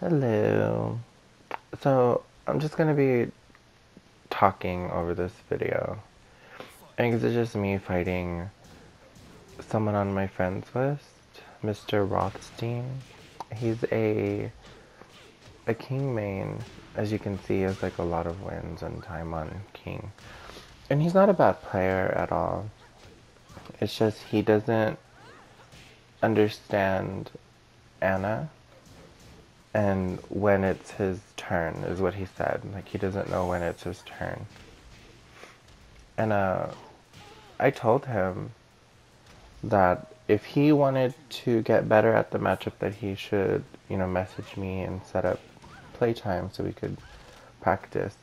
Hello. So, I'm just gonna be talking over this video. And it's just me fighting someone on my friends list, Mr. Rothstein. He's a a king main. As you can see, has like a lot of wins and time on king. And he's not a bad player at all. It's just he doesn't understand Anna and when it's his turn is what he said. Like he doesn't know when it's his turn. And uh, I told him that if he wanted to get better at the matchup, that he should, you know, message me and set up playtime so we could practice.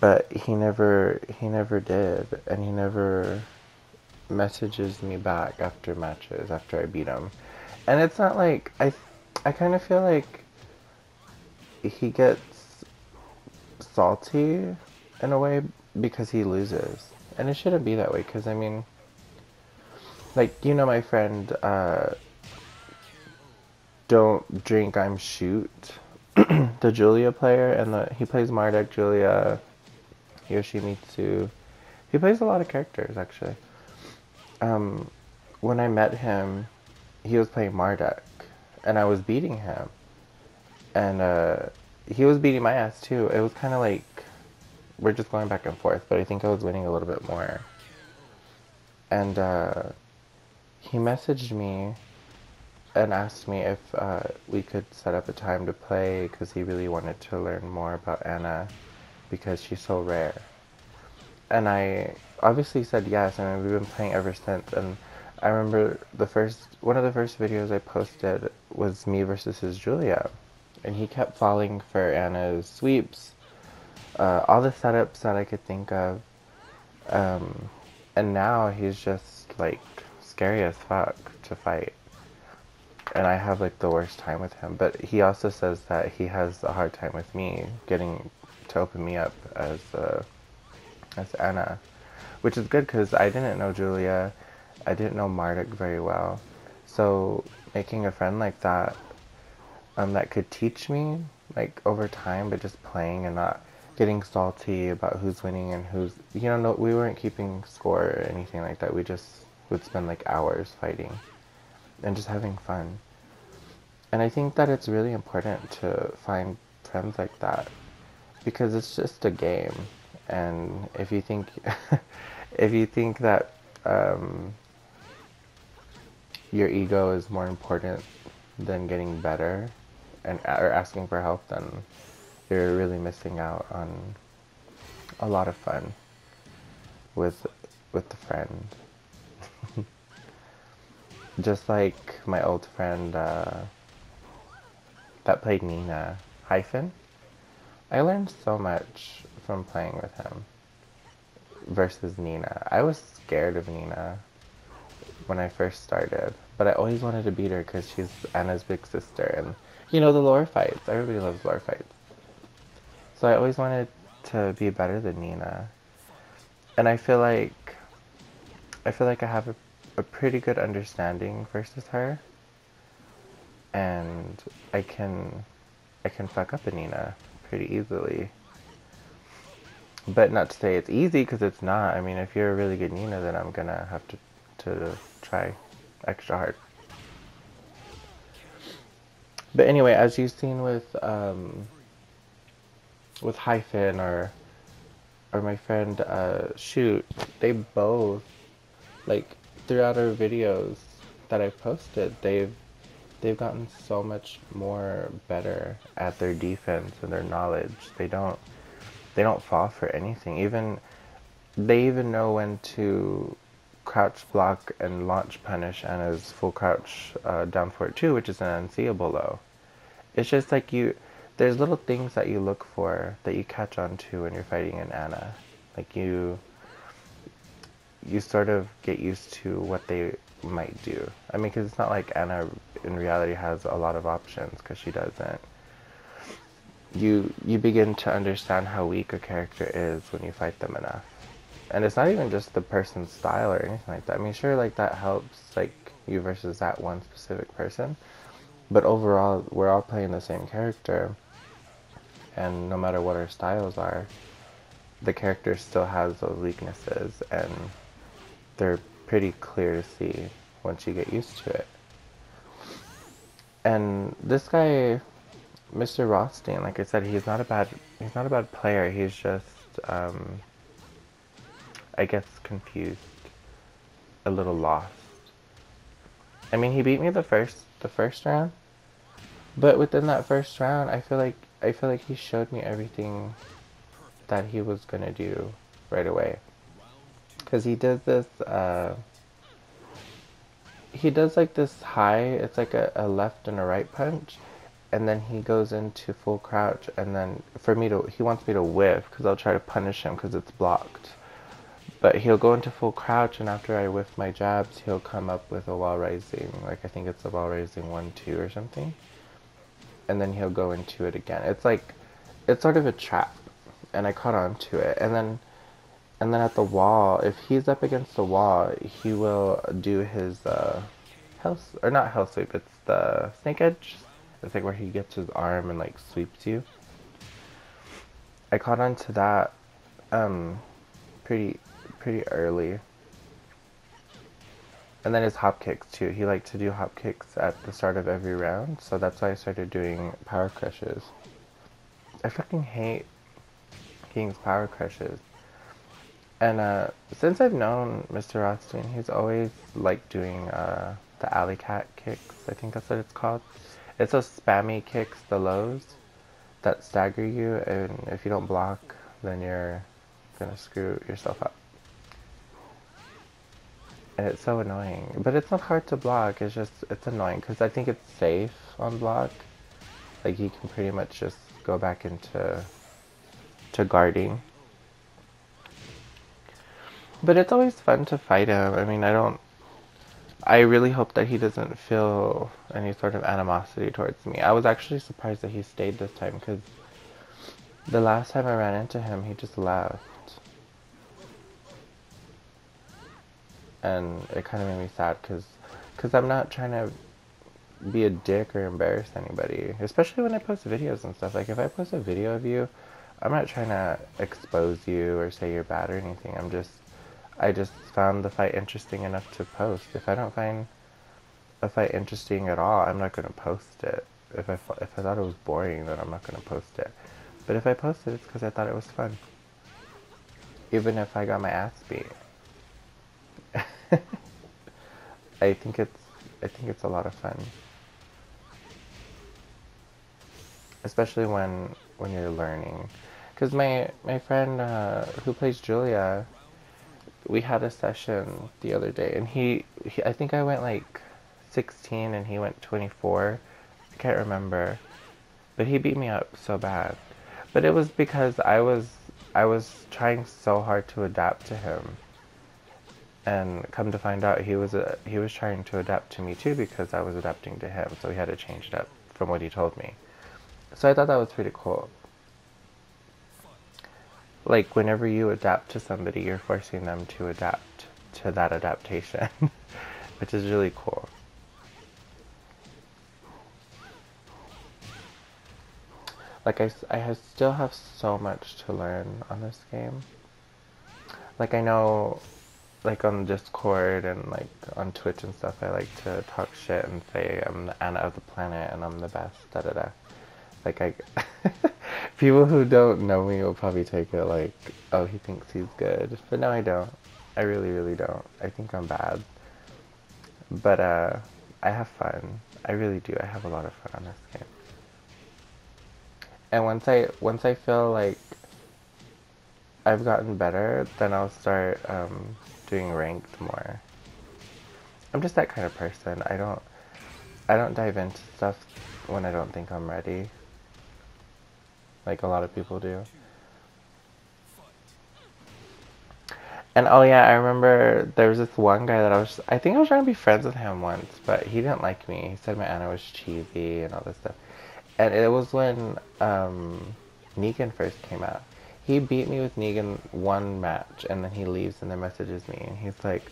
But he never, he never did, and he never messages me back after matches after I beat him. And it's not like I I kind of feel like he gets salty in a way because he loses. And it shouldn't be that way because, I mean, like, you know, my friend, uh, Don't Drink, I'm Shoot, the Julia player, and the, he plays Marduk, Julia, Yoshimitsu. He plays a lot of characters, actually. Um, when I met him, he was playing Marduk and I was beating him, and uh, he was beating my ass too. It was kind of like we're just going back and forth, but I think I was winning a little bit more. And uh, he messaged me and asked me if uh, we could set up a time to play because he really wanted to learn more about Anna because she's so rare. And I obviously said yes, and we've been playing ever since. And I remember the first one of the first videos I posted was me versus his Julia, and he kept falling for Anna's sweeps, uh, all the setups that I could think of, um, and now he's just like scary as fuck to fight, and I have like the worst time with him. But he also says that he has a hard time with me getting to open me up as uh, as Anna, which is good because I didn't know Julia I didn't know Marduk very well. So making a friend like that um, that could teach me like over time, but just playing and not getting salty about who's winning and who's you know no, we weren't keeping score or anything like that. We just would spend like hours fighting and just having fun. And I think that it's really important to find friends like that because it's just a game. And if you think if you think that um, your ego is more important than getting better and or asking for help, then you're really missing out on a lot of fun with with the friend. Just like my old friend uh, that played Nina, Hyphen. I learned so much from playing with him versus Nina. I was scared of Nina when I first started, but I always wanted to beat her because she's Anna's big sister, and you know the lore fights. Everybody loves lore fights. So I always wanted to be better than Nina, and I feel like I feel like I have a, a pretty good understanding versus her, and I can I can fuck up a Nina pretty easily. But not to say it's easy because it's not. I mean, if you're a really good Nina, then I'm gonna have to to try extra hard. But anyway, as you've seen with um, with Hyphen or or my friend uh, Shoot, they both like throughout our videos that I've posted, they've they've gotten so much more better at their defense and their knowledge. They don't they don't fall for anything. Even they even know when to crouch block and launch punish and his full crouch uh, down for it too, which is an unseeable low. It's just like you, there's little things that you look for that you catch on to when you're fighting an Anna. Like you, you sort of get used to what they might do. I mean, because it's not like Anna in reality has a lot of options because she doesn't. You you begin to understand how weak a character is when you fight them enough and it's not even just the person's style or anything like that. I mean, sure, like that helps like you versus that one specific person, but overall, we're all playing the same character, and no matter what our styles are, the character still has those weaknesses, and they're pretty clear to see once you get used to it. And this guy, Mr. Rothstein, like I said, he's not a bad he's not a bad player. He's just um, I guess confused, a little lost. I mean, he beat me the first the first round, but within that first round, I feel like I feel like he showed me everything that he was gonna do right away. Cause he does this. Uh, he does like this high. It's like a, a left and a right punch, and then he goes into full crouch. And then for me to, he wants me to whiff because I'll try to punish him because it's blocked. But he'll go into full crouch, and after I whiff my jabs, he'll come up with a wall rising. Like I think it's a wall rising one two or something, and then he'll go into it again. It's like, it's sort of a trap, and I caught on to it, and then and then at the wall, if he's up against the wall, he will do his uh, health or not health sweep. It's the snake edge. It's like where he gets his arm and like sweeps you. I caught on to that um, pretty pretty early. And then his hop kicks too. He liked to do hop kicks at the start of every round, so that's why I started doing power crushes. I fucking hate King's power crushes. And uh, since I've known Mr. Rothstein, he's always liked doing uh, the alley cat kicks. I think that's what it's called. It's those spammy kicks, the lows, that stagger you, and if you don't block, then you're gonna screw yourself up. And it's so annoying. But it's not hard to block, it's just, it's annoying, because I think it's safe on block. Like, you can pretty much just go back into to guarding but it's always fun to fight him. I mean, I don't. I really hope that he doesn't feel any sort of animosity towards me. I was actually surprised that he stayed this time because the last time I ran into him, he just left. And it kind of made me sad because cause I'm not trying to be a dick or embarrass anybody, especially when I post videos and stuff. Like, if I post a video of you, I'm not trying to expose you or say you're bad or anything. I'm just I just found the fight interesting enough to post. If I don't find a fight interesting at all, I'm not going to post it. If I, if I thought it was boring, then I'm not going to post it. But if I posted it, it's because I thought it was fun. Even if I got my ass beat. I think it's I think it's a lot of fun. Especially when when you're learning. Because my, my friend uh, who plays Julia, we had a session the other day, and he, he, I think I went like 16 and he went 24. I can't remember, but he beat me up so bad. But it was because I was I was trying so hard to adapt to him. And come to find out, he was a, he was trying to adapt to me too because I was adapting to him. So he had to change it up from what he told me. So I thought that was pretty cool like whenever you adapt to somebody, you're forcing them to adapt to that adaptation, which is really cool. Like I, I still have so much to learn on this game. Like I know, like on Discord and like on Twitch and stuff, I like to talk shit and say I'm the Anna of the planet and I'm the best, da da da. Like I, people who don't know me will probably take it like, oh, he thinks he's good. But no, I don't. I really, really don't. I think I'm bad. But uh, I have fun. I really do. I have a lot of fun on this game. And once I once I feel like I've gotten better, then I'll start um, doing ranked more. I'm just that kind of person. I don't I don't dive into stuff when I don't think I'm ready like a lot of people do. And oh yeah, I remember there was this one guy that I was, I think I was trying to be friends with him once, but he didn't like me. He said my Anna was cheesy and all this stuff. And it was when um, Negan first came out. He beat me with Negan one match, and then he leaves and then messages me, and he's like,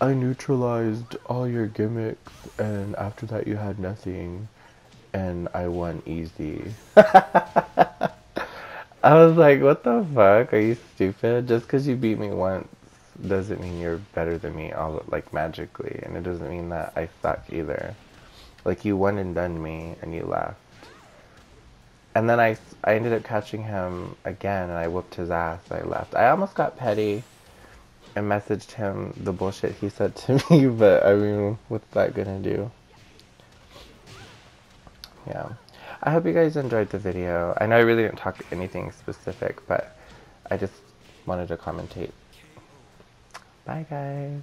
I neutralized all your gimmicks, and after that you had nothing. and I won easy. I was like, what the fuck? Are you stupid? Just because you beat me once doesn't mean you're better than me all like magically and it doesn't mean that I suck either. Like you won and done me and you left. And then I, I ended up catching him again and I whooped his ass. I left. I almost got petty and messaged him the bullshit he said to me, but I mean, what's that gonna do? Yeah. I hope you guys enjoyed the video. I know I really didn't talk anything specific, but I just wanted to commentate. Bye guys.